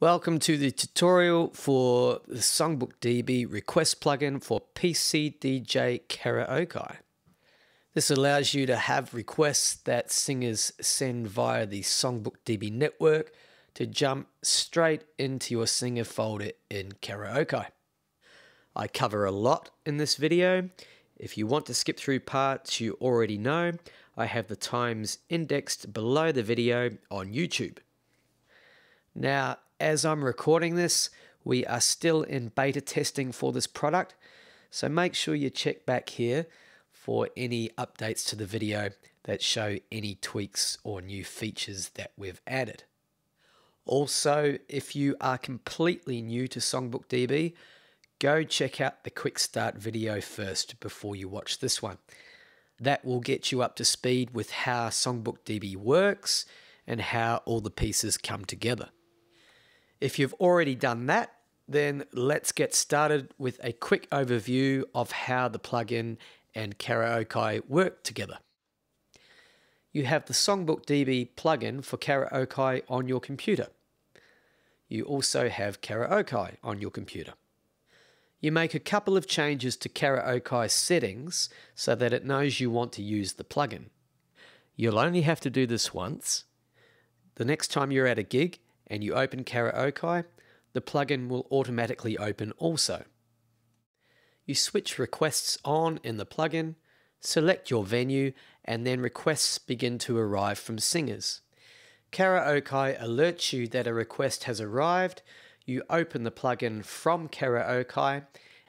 Welcome to the tutorial for the Songbook DB request plugin for PC DJ Karaoki. This allows you to have requests that singers send via the Songbook DB network to jump straight into your singer folder in Karaoki. I cover a lot in this video. If you want to skip through parts you already know, I have the times indexed below the video on YouTube. Now, as I'm recording this, we are still in beta testing for this product, so make sure you check back here for any updates to the video that show any tweaks or new features that we've added. Also, if you are completely new to Songbook DB, go check out the quick start video first before you watch this one. That will get you up to speed with how Songbook DB works and how all the pieces come together. If you've already done that, then let's get started with a quick overview of how the plugin and Karaoki work together. You have the Songbook DB plugin for Karaoki on your computer. You also have Karaoki on your computer. You make a couple of changes to Karaoki settings so that it knows you want to use the plugin. You'll only have to do this once. The next time you're at a gig, and you open Karaoki, the plugin will automatically open also. You switch requests on in the plugin, select your venue, and then requests begin to arrive from singers. Karaoki alerts you that a request has arrived, you open the plugin from Karaoki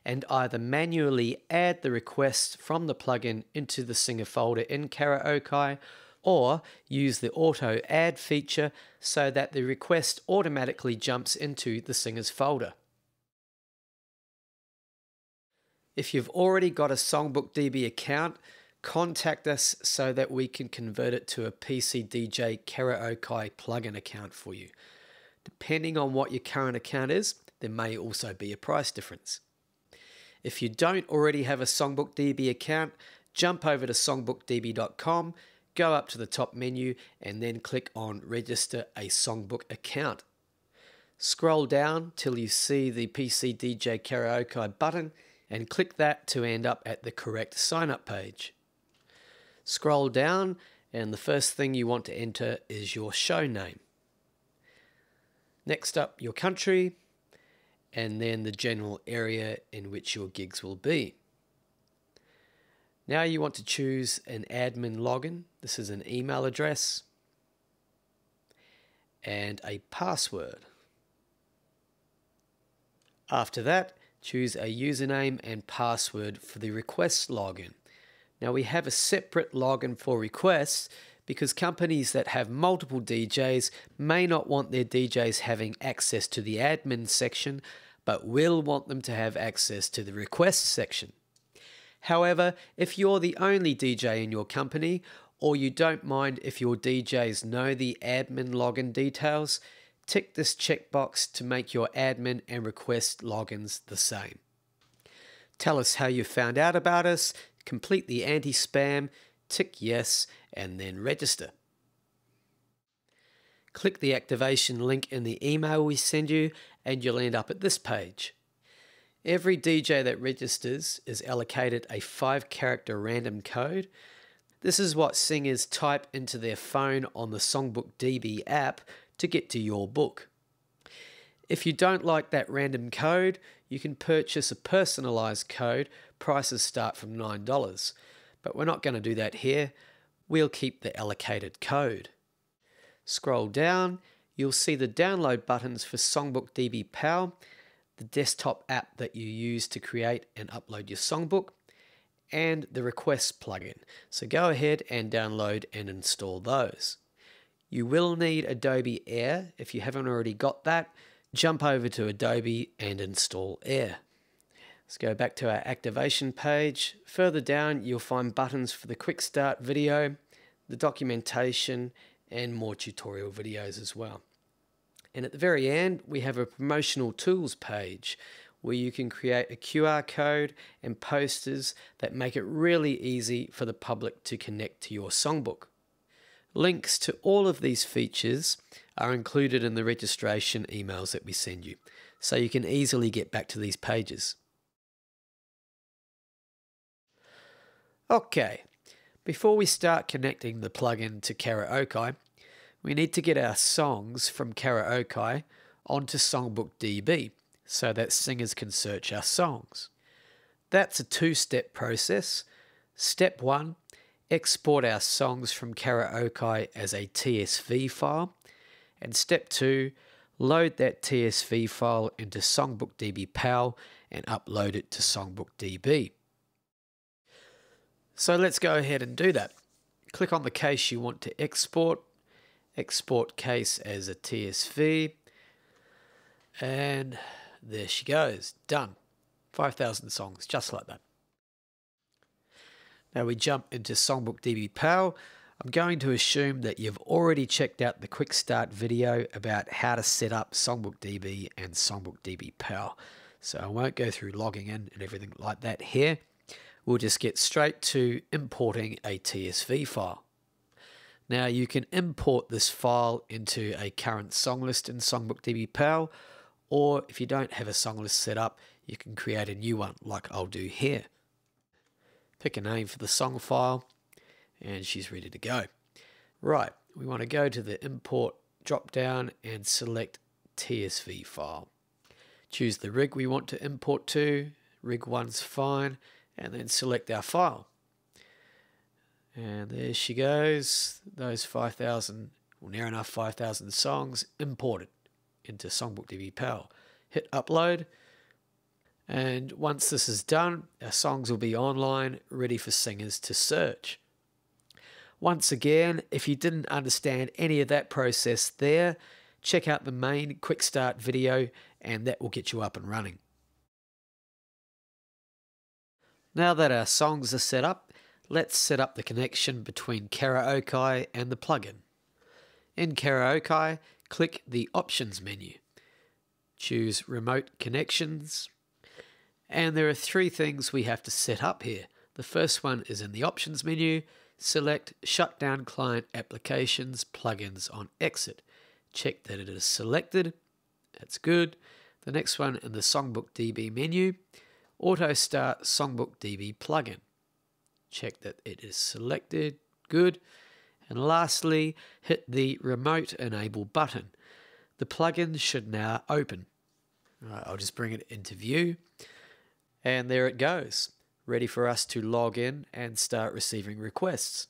and either manually add the request from the plugin into the singer folder in Karaoki or use the auto add feature so that the request automatically jumps into the singer's folder. If you've already got a Songbook DB account, contact us so that we can convert it to a PC DJ Karaoki plugin account for you. Depending on what your current account is, there may also be a price difference. If you don't already have a Songbook DB account, jump over to songbookdb.com go up to the top menu and then click on Register a Songbook account. Scroll down till you see the PC DJ Karaoki button and click that to end up at the correct sign up page. Scroll down and the first thing you want to enter is your show name. Next up, your country, and then the general area in which your gigs will be. Now you want to choose an admin login. This is an email address and a password. After that, choose a username and password for the request login. Now we have a separate login for requests because companies that have multiple DJs may not want their DJs having access to the admin section, but will want them to have access to the request section. However, if you're the only DJ in your company, or you don't mind if your DJs know the admin login details, tick this checkbox to make your admin and request logins the same. Tell us how you found out about us, complete the anti spam, tick yes, and then register. Click the activation link in the email we send you, and you'll end up at this page. Every DJ that registers is allocated a five character random code. This is what singers type into their phone on the Songbook DB app to get to your book. If you don't like that random code, you can purchase a personalized code. Prices start from $9. But we're not going to do that here. We'll keep the allocated code. Scroll down, you'll see the download buttons for Songbook DB PAL the desktop app that you use to create and upload your songbook, and the requests plugin. So go ahead and download and install those. You will need Adobe Air. If you haven't already got that, jump over to Adobe and install Air. Let's go back to our activation page. Further down, you'll find buttons for the quick start video, the documentation, and more tutorial videos as well. And at the very end, we have a promotional tools page where you can create a QR code and posters that make it really easy for the public to connect to your songbook. Links to all of these features are included in the registration emails that we send you, so you can easily get back to these pages. Okay, before we start connecting the plugin to Karaoki, we need to get our songs from Karaoki onto Songbook DB so that singers can search our songs. That's a two step process. Step one, export our songs from Karaoki as a TSV file. And step two, load that TSV file into Songbook DB PAL and upload it to Songbook DB. So let's go ahead and do that. Click on the case you want to export, export case as a TSV, and there she goes, done. 5,000 songs, just like that. Now we jump into Songbook DB PAL. I'm going to assume that you've already checked out the quick start video about how to set up Songbook DB and Songbook DB PAL. So I won't go through logging in and everything like that here. We'll just get straight to importing a TSV file. Now you can import this file into a current song list in Songbook DB PAL, or if you don't have a song list set up, you can create a new one like I'll do here. Pick a name for the song file and she's ready to go. Right, we want to go to the import drop down and select TSV file. Choose the rig we want to import to, rig 1's fine, and then select our file. And there she goes, those 5,000, well near enough 5,000 songs imported into Songbook DB PAL. Hit upload, and once this is done, our songs will be online, ready for singers to search. Once again, if you didn't understand any of that process there, check out the main quick start video and that will get you up and running. Now that our songs are set up, let's set up the connection between Karaoki and the plugin. In Karaoki, click the Options menu. Choose Remote Connections, and there are three things we have to set up here. The first one is in the Options menu, select Shutdown Client Applications Plugins on Exit. Check that it is selected, that's good. The next one in the Songbook DB menu, Auto Start Songbook DB plugin. Check that it is selected, good. And lastly, hit the Remote Enable button. The plugin should now open. Right, I'll just bring it into view. And there it goes, ready for us to log in and start receiving requests.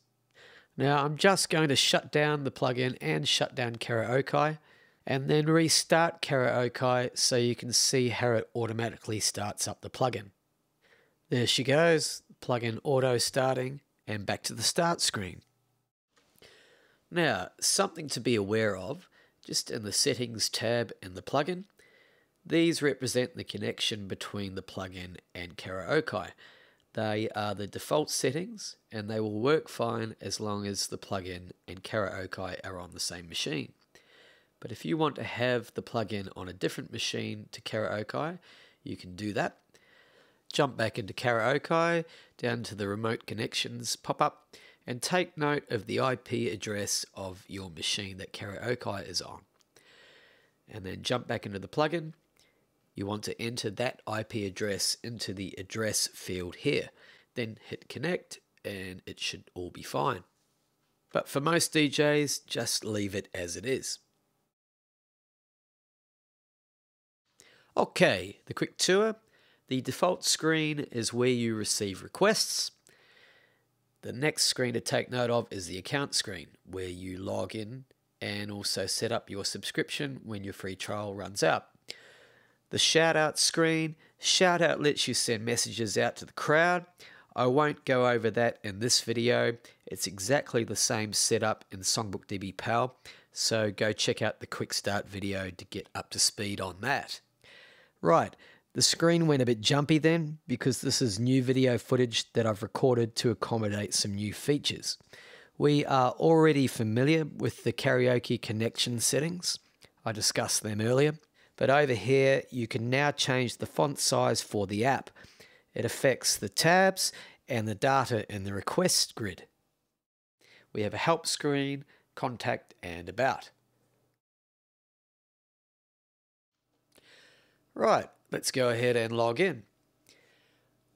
Now I'm just going to shut down the plugin and shut down Karaoki and then restart Karaoki so you can see how it automatically starts up the plugin. There she goes, plugin auto starting and back to the start screen. Now, something to be aware of, just in the settings tab in the plugin, these represent the connection between the plugin and Karaoki. They are the default settings and they will work fine as long as the plugin and Karaoki are on the same machine. But if you want to have the plugin on a different machine to Karaoki, you can do that. Jump back into Karaoki, down to the remote connections pop up, and take note of the IP address of your machine that Karaoki is on. And then jump back into the plugin you want to enter that IP address into the address field here. Then hit connect and it should all be fine. But for most DJs, just leave it as it is. Okay, the quick tour. The default screen is where you receive requests. The next screen to take note of is the account screen, where you log in and also set up your subscription when your free trial runs out. The shout out screen, shout out lets you send messages out to the crowd. I won't go over that in this video. It's exactly the same setup in Songbook DB PAL, so go check out the quick start video to get up to speed on that. Right, the screen went a bit jumpy then because this is new video footage that I've recorded to accommodate some new features. We are already familiar with the karaoke connection settings. I discussed them earlier. But over here, you can now change the font size for the app. It affects the tabs and the data in the request grid. we have a help screen, contact, and about. Right, let's go ahead and log in.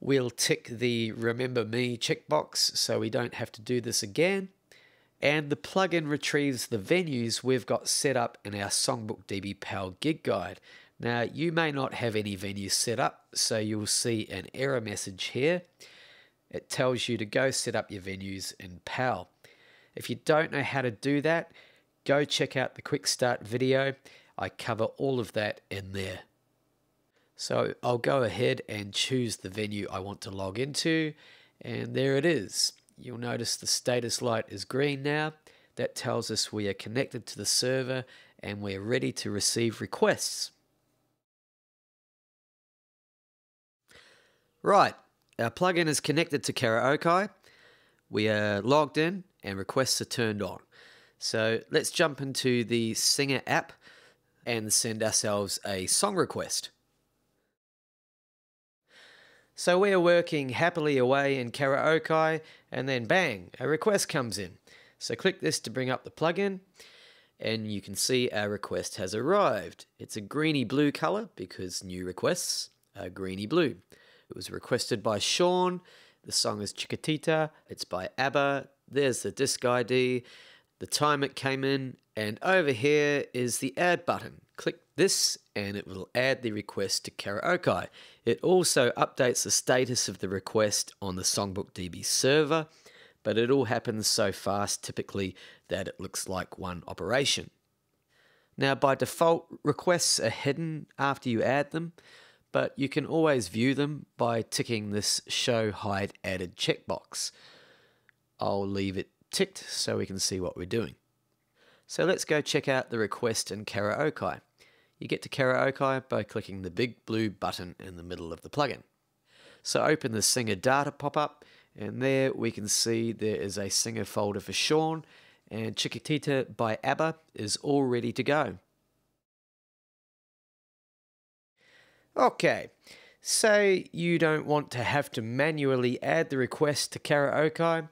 We'll tick the Remember Me checkbox so we don't have to do this again. And the plugin retrieves the venues we've got set up in our Songbook DB PAL gig guide. Now, you may not have any venues set up, so you'll see an error message here. It tells you to go set up your venues in PAL. If you don't know how to do that, go check out the quick start video. I cover all of that in there. So I'll go ahead and choose the venue I want to log into, and there it is. You'll notice the status light is green now. That tells us we are connected to the server and we're ready to receive requests. Right, our plugin is connected to Karaoki. We are logged in and requests are turned on. So let's jump into the Singer app and send ourselves a song request. So we are working happily away in Karaoki and then bang, a request comes in. So click this to bring up the plugin and you can see our request has arrived. It's a greeny blue color because new requests are greeny blue. It was requested by Sean. The song is Chiquitita. It's by ABBA. There's the disc ID, the time it came in, and over here is the add button. Click this and it will add the request to Karaoki. It also updates the status of the request on the Songbook DB server, but it all happens so fast typically that it looks like one operation. Now, by default, requests are hidden after you add them, but you can always view them by ticking this Show Hide Added checkbox. I'll leave it ticked so we can see what we're doing. So let's go check out the request in Karaoki. You get to Karaoki by clicking the big blue button in the middle of the plugin. So open the Singer data pop-up and there we can see there is a Singer folder for Sean and Chiquitita by ABBA is all ready to go. Okay, say you don't want to have to manually add the request to Karaoki,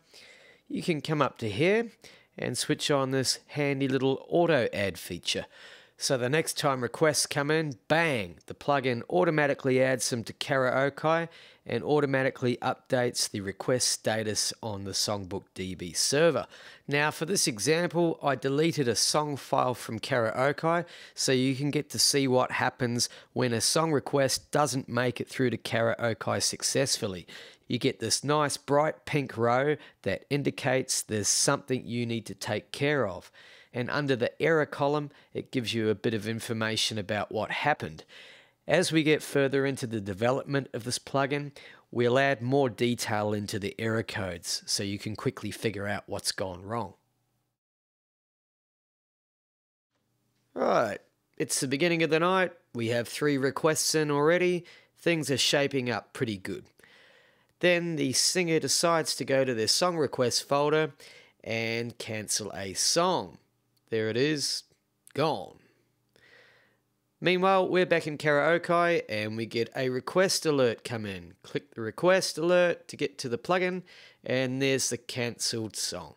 you can come up to here and switch on this handy little auto add feature. So the next time requests come in, bang, the plugin automatically adds them to Karaoki and automatically updates the request status on the Songbook DB server. Now for this example, I deleted a song file from Karaoki so you can get to see what happens when a song request doesn't make it through to Karaoki successfully. You get this nice bright pink row that indicates there's something you need to take care of and under the error column, it gives you a bit of information about what happened. As we get further into the development of this plugin, we'll add more detail into the error codes so you can quickly figure out what's gone wrong. Right, it's the beginning of the night. We have three requests in already. Things are shaping up pretty good. Then the singer decides to go to their song request folder and cancel a song. There it is, gone. Meanwhile, we're back in Karaoki and we get a request alert come in. Click the request alert to get to the plugin and there's the cancelled song.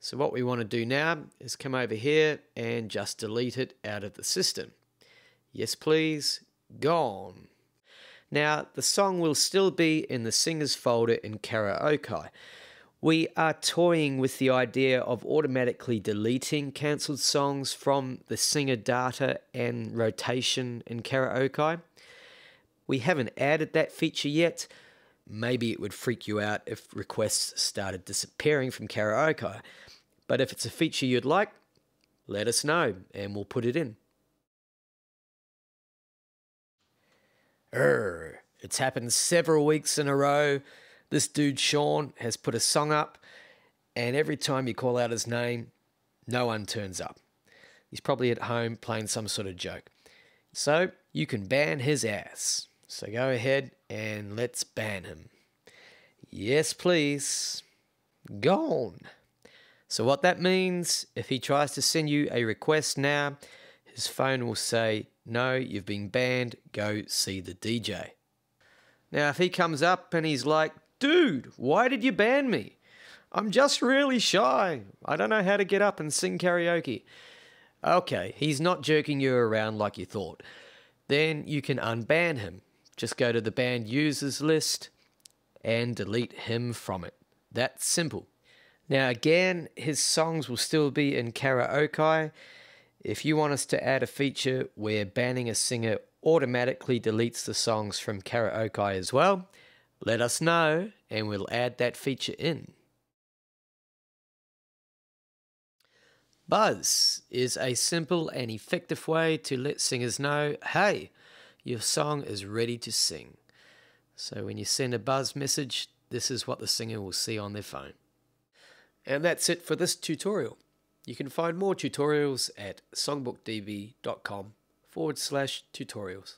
So what we want to do now is come over here and just delete it out of the system. Yes please, gone. Now the song will still be in the singers folder in Karaoki, we are toying with the idea of automatically deleting cancelled songs from the singer data and rotation in Karaoki. We haven't added that feature yet. Maybe it would freak you out if requests started disappearing from Karaoki. But if it's a feature you'd like, let us know and we'll put it in. Err, it's happened several weeks in a row. This dude, Sean, has put a song up, and every time you call out his name, no one turns up. He's probably at home playing some sort of joke. So you can ban his ass. So go ahead and let's ban him. Yes, please. Gone. So, what that means, if he tries to send you a request now, his phone will say, No, you've been banned, go see the DJ. Now, if he comes up and he's like, Dude, why did you ban me? I'm just really shy. I don't know how to get up and sing karaoke. Okay, he's not jerking you around like you thought. Then you can unban him. Just go to the band users list and delete him from it. That's simple. Now, again, his songs will still be in Karaoki. If you want us to add a feature where banning a singer automatically deletes the songs from Karaoki as well, let us know and we'll add that feature in. Buzz is a simple and effective way to let singers know hey, your song is ready to sing. So when you send a buzz message, this is what the singer will see on their phone. And that's it for this tutorial. You can find more tutorials at songbookdb.com forward slash tutorials.